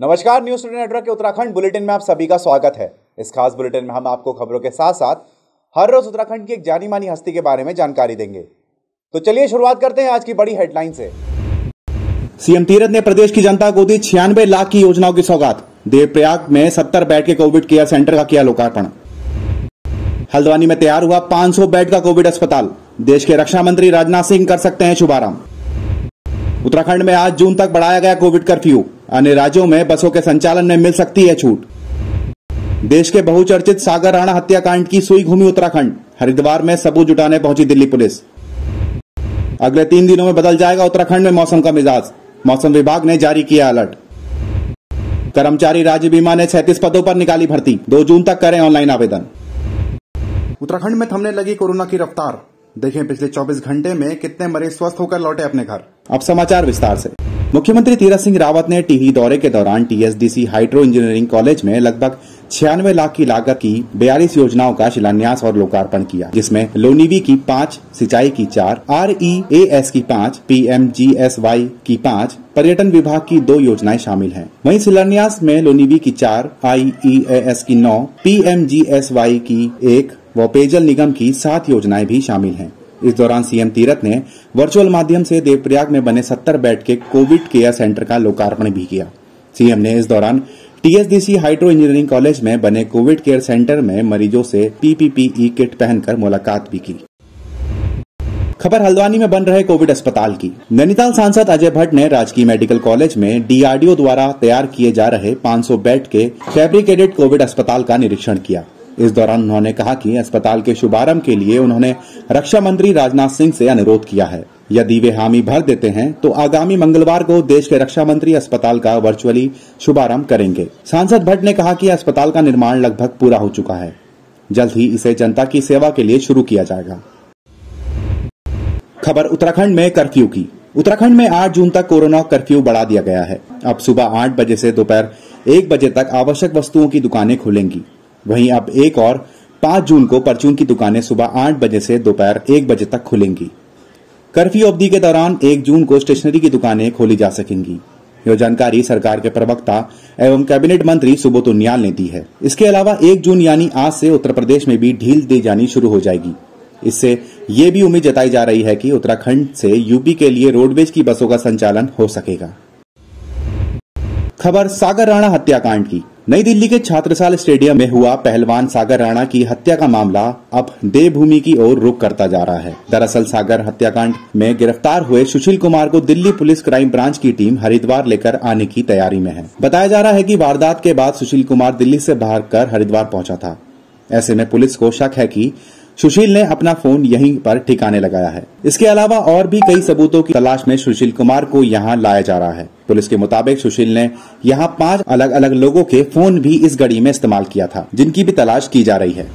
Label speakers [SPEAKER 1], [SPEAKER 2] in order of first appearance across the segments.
[SPEAKER 1] नमस्कार news today network के Uttarakhand bulletin में आप सभी का स्वागत है। इस खास बुलेटिन में हम आपको खबरों के साथ साथ हर रोज उत्तराखंड की एक जानी मानी हस्ती के बारे में जानकारी देंगे। तो चलिए शुरुआत करते हैं आज की बड़ी हेडलाइन से।
[SPEAKER 2] सीएम तीरथ ने प्रदेश की जनता को दी छियानवे लाख की योजनाओं की सौगात। देवप्रयाग में सत्तर बेड के कोविड केयर सेंटर का किया लोकार्पण। हल्द्वानी में तैयार हुआ 500 बेड का कोविड अस्पताल। देश के रक्षा मंत्री राजनाथ सिंह कर सकते हैं शुभारंभ। उत्तराखंड में आज जून तक बढ़ाया गया कोविड कर्फ्यू। अन्य राज्यों में बसों के संचालन में मिल सकती है छूट। देश के बहुचर्चित सागर राणा हत्याकांड की सुई घूमी उत्तराखंड। हरिद्वार में सबूत जुटाने पहुँची दिल्ली पुलिस। अगले तीन दिनों में बदल जाएगा उत्तराखंड में मौसम का मिजाज। मौसम विभाग ने जारी किया अलर्ट। कर्मचारी राज्य बीमा ने छत्तीस पदों पर निकाली भर्ती। दो जून तक करें ऑनलाइन आवेदन। उत्तराखंड में थमने लगी कोरोना की रफ्तार। देखें, पिछले 24 घंटे में कितने मरीज़ स्वस्थ होकर लौटे अपने घर। अब समाचार विस्तार से। मुख्यमंत्री तीरथ सिंह रावत ने टिहरी दौरे के दौरान टीएसडीसी हाइड्रो इंजीनियरिंग कॉलेज में लगभग छियानवे लाख की लागत की बयालीस योजनाओं का शिलान्यास और लोकार्पण किया, जिसमें लोनीवी की पाँच, सिंचाई की चार, आर ई ए एस की पाँच, P M G S Y की पाँच, पर्यटन विभाग की दो योजनाएँ शामिल हैं। वहीं शिलान्यास में लोनीवी की चार, आई ई ए एस की नौ, P M G S Y की एक व पेयजल निगम की सात योजनाएँ भी शामिल हैं। इस दौरान सीएम तीरथ ने वर्चुअल माध्यम से देवप्रयाग में बने सत्तर बेड के कोविड केयर सेंटर का लोकार्पण भी किया। सीएम ने इस दौरान टीएसडीसी हाइड्रो इंजीनियरिंग कॉलेज में बने कोविड केयर सेंटर में मरीजों से पीपीपीई किट पहनकर मुलाकात भी की। खबर हल्द्वानी में बन रहे कोविड अस्पताल की। नैनीताल सांसद अजय भट्ट ने राजकीय मेडिकल कॉलेज में डीआरडीओ द्वारा तैयार किए जा रहे 500 बेड के फैब्रिकेटेड कोविड अस्पताल का निरीक्षण किया। इस दौरान उन्होंने कहा कि अस्पताल के शुभारंभ के लिए उन्होंने रक्षा मंत्री राजनाथ सिंह से अनुरोध किया है। यदि वे हामी भर देते हैं तो आगामी मंगलवार को देश के रक्षा मंत्री अस्पताल का वर्चुअली शुभारंभ करेंगे। सांसद भट्ट ने कहा कि अस्पताल का निर्माण लगभग पूरा हो चुका है। जल्द ही इसे जनता की सेवा के लिए शुरू किया जाएगा। खबर उत्तराखंड में कर्फ्यू की। उत्तराखंड में 8 जून तक कोरोना कर्फ्यू बढ़ा दिया गया है। अब सुबह 8 बजे से दोपहर एक बजे तक आवश्यक वस्तुओं की दुकानें खुलेंगी। वहीं अब एक और, पाँच जून को परचून की दुकानें सुबह आठ बजे से दोपहर एक बजे तक खुलेंगी। कर्फ्यू अवधि के दौरान एक जून को स्टेशनरी की दुकानें खोली जा सकेंगी। यह जानकारी सरकार के प्रवक्ता एवं कैबिनेट मंत्री सुबोध उनियाल ने दी है। इसके अलावा एक जून यानी आज से उत्तर प्रदेश में भी ढील दी जानी शुरू हो जाएगी। इससे ये भी उम्मीद जताई जा रही है कि उत्तराखंड से यूपी के लिए रोडवेज़ की बसों का संचालन हो सकेगा। खबर सागर राणा हत्याकांड की। नई दिल्ली के छात्रसाल स्टेडियम में हुआ पहलवान सागर राणा की हत्या का मामला अब देवभूमि की ओर रुक करता जा रहा है। दरअसल सागर हत्याकांड में गिरफ़्तार हुए सुशील कुमार को दिल्ली पुलिस क्राइम ब्रांच की टीम हरिद्वार लेकर आने की तैयारी में है। बताया जा रहा है कि वारदात के बाद सुशील कुमार दिल्ली से भाग हरिद्वार पहुँचा था। ऐसे में पुलिस को शक है कि सुशील ने अपना फ़ोन यहीं पर ठिकाने लगाया है। इसके अलावा और भी कई सबूतों की तलाश में सुशील कुमार को यहाँ लाया जा रहा है। पुलिस के मुताबिक सुशील ने यहाँ पाँच अलग अलग लोगों के फ़ोन भी इस घड़ी में इस्तेमाल किया था, जिनकी भी तलाश की जा रही है।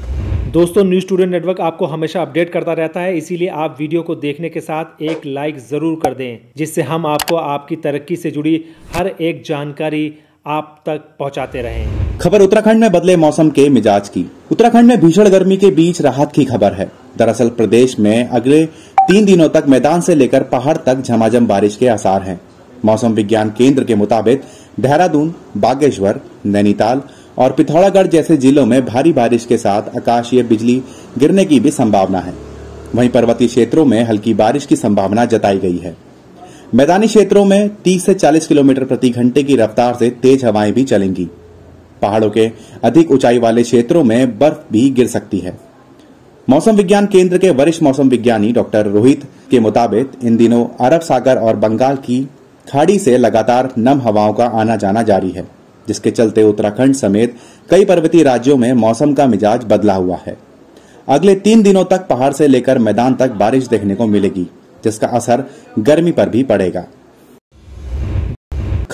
[SPEAKER 3] दोस्तों, न्यूज़ स्टूडेंट नेटवर्क आपको हमेशा अपडेट करता रहता है, इसीलिए आप वीडियो को देखने के साथ एक लाइक ज़रूर कर दें, जिससे हम आपको आपकी तरक्की से जुड़ी हर एक जानकारी आप तक पहुंचाते रहें।
[SPEAKER 2] खबर उत्तराखंड में बदले मौसम के मिजाज की। उत्तराखंड में भीषण गर्मी के बीच राहत की खबर है। दरअसल प्रदेश में अगले तीन दिनों तक मैदान से लेकर पहाड़ तक झमाझम बारिश के आसार हैं। मौसम विज्ञान केंद्र के मुताबिक देहरादून, बागेश्वर, नैनीताल और पिथौरागढ़ जैसे जिलों में भारी बारिश के साथ आकाशीय बिजली गिरने की भी संभावना है। वहीं पर्वतीय क्षेत्रों में हल्की बारिश की संभावना जताई गई है। मैदानी क्षेत्रों में 30 से 40 किलोमीटर प्रति घंटे की रफ्तार से तेज हवाएँ भी चलेंगी। पहाड़ों के अधिक ऊंचाई वाले क्षेत्रों में बर्फ़ भी गिर सकती है। मौसम विज्ञान केंद्र के वरिष्ठ मौसम विज्ञानी डॉक्टर रोहित के मुताबिक इन दिनों अरब सागर और बंगाल की खाड़ी से लगातार नम हवाओं का आना जाना जारी है, जिसके चलते उत्तराखंड समेत कई पर्वतीय राज्यों में मौसम का मिजाज बदला हुआ है। अगले तीन दिनों तक पहाड़ से लेकर मैदान तक बारिश देखने को मिलेगी, जिसका असर गर्मी पर भी पड़ेगा।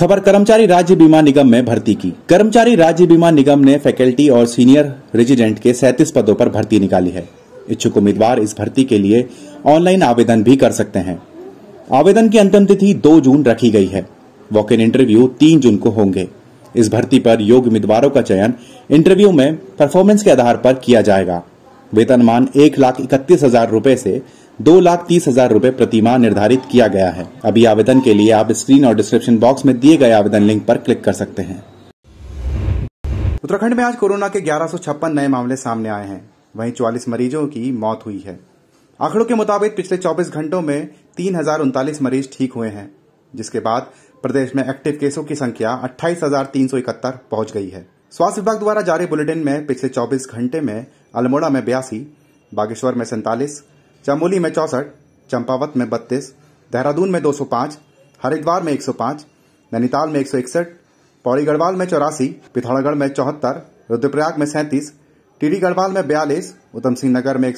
[SPEAKER 2] खबर, कर्मचारी राज्य बीमा निगम में भर्ती की। कर्मचारी राज्य बीमा निगम ने फैकल्टी और सीनियर रेजिडेंट के सैतीस पदों पर भर्ती निकाली है। इच्छुक उम्मीदवार इस भर्ती के लिए ऑनलाइन आवेदन भी कर सकते हैं। आवेदन की अंतिम तिथि 2 जून रखी गई है। वॉक इन इंटरव्यू 3 जून को होंगे। इस भर्ती पर योग्य उम्मीदवारों का चयन इंटरव्यू में परफॉर्मेंस के आधार पर किया जाएगा। वेतनमान एक लाख इकतीस हज़ार रूपए से दो लाख तीस हज़ार रूपए प्रतिमाह निर्धारित किया गया है। अभी आवेदन के लिए आप स्क्रीन और डिस्क्रिप्शन बॉक्स में दिए गए आवेदन लिंक पर क्लिक कर सकते हैं। उत्तराखंड में आज कोरोना के ग्यारह नए मामले सामने आए हैं। वहीं चौवालीस मरीजों की मौत हुई है। आंकड़ों के मुताबिक पिछले 24 घंटों में तीन हज़ार उनतालीस मरीज़ ठीक हुए हैं, जिसके बाद प्रदेश में एक्टिव केसों की संख्या अट्ठाईस पहुँच गई है। स्वास्थ्य विभाग द्वारा जारी बुलेटिन में पिछले 24 घंटे में अल्मोड़ा में बयासी, बागेश्वर में सैंतालीस चमोली में चौसठ चंपावत में बत्तीस देहरादून में 205, हरिद्वार में 105, नैनीताल में एक सौ इकसठ पौड़ी गढ़वाल में चौरासी पिथौरागढ़ में चौहत्तर रुद्रप्रयाग में सैंतीस टीडी गढ़वाल में बयालीस उधम सिंह नगर में एक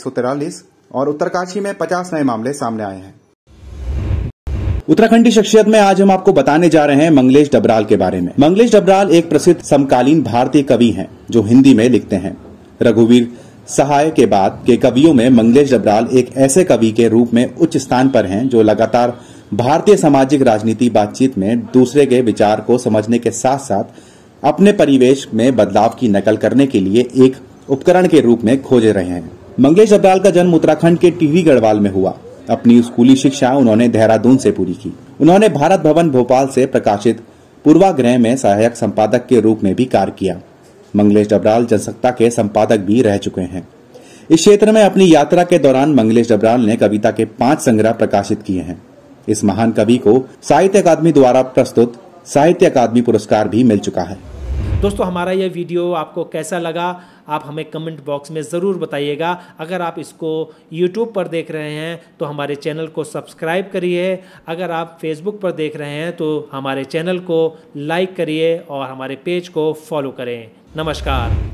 [SPEAKER 2] और उत्तरकाशी में पचास नए मामले सामने आए हैं।
[SPEAKER 1] उत्तराखंडी शख्सियत में आज हम आपको बताने जा रहे हैं मंगलेश डबराल के बारे में। मंगलेश डबराल एक प्रसिद्ध समकालीन भारतीय कवि हैं जो हिंदी में लिखते हैं। रघुवीर सहाय के बाद के कवियों में मंगलेश डबराल एक ऐसे कवि के रूप में उच्च स्थान पर हैं जो लगातार भारतीय सामाजिक राजनीति बातचीत में दूसरे के विचार को समझने के साथ साथ अपने परिवेश में बदलाव की नकल करने के लिए एक उपकरण के रूप में खोजे रहे हैं। मंगलेश डबराल का जन्म उत्तराखंड के टिहरी गढ़वाल में हुआ। अपनी स्कूली शिक्षा उन्होंने देहरादून से पूरी की। उन्होंने भारत भवन भोपाल से प्रकाशित पूर्वाग्रह में सहायक संपादक के रूप में भी कार्य किया। मंगलेश डबराल जनसत्ता के संपादक भी रह चुके हैं। इस क्षेत्र में अपनी यात्रा के दौरान मंगलेश डबराल ने कविता के पाँच संग्रह प्रकाशित किए हैं। इस महान कवि को साहित्य अकादमी द्वारा प्रस्तुत साहित्य अकादमी पुरस्कार भी मिल चुका है।
[SPEAKER 3] दोस्तों, हमारा यह वीडियो आपको कैसा लगा, आप हमें कमेंट बॉक्स में ज़रूर बताइएगा। अगर आप इसको यूट्यूब पर देख रहे हैं तो हमारे चैनल को सब्सक्राइब करिए। अगर आप फेसबुक पर देख रहे हैं तो हमारे चैनल को लाइक करिए और हमारे पेज को फॉलो करें। नमस्कार।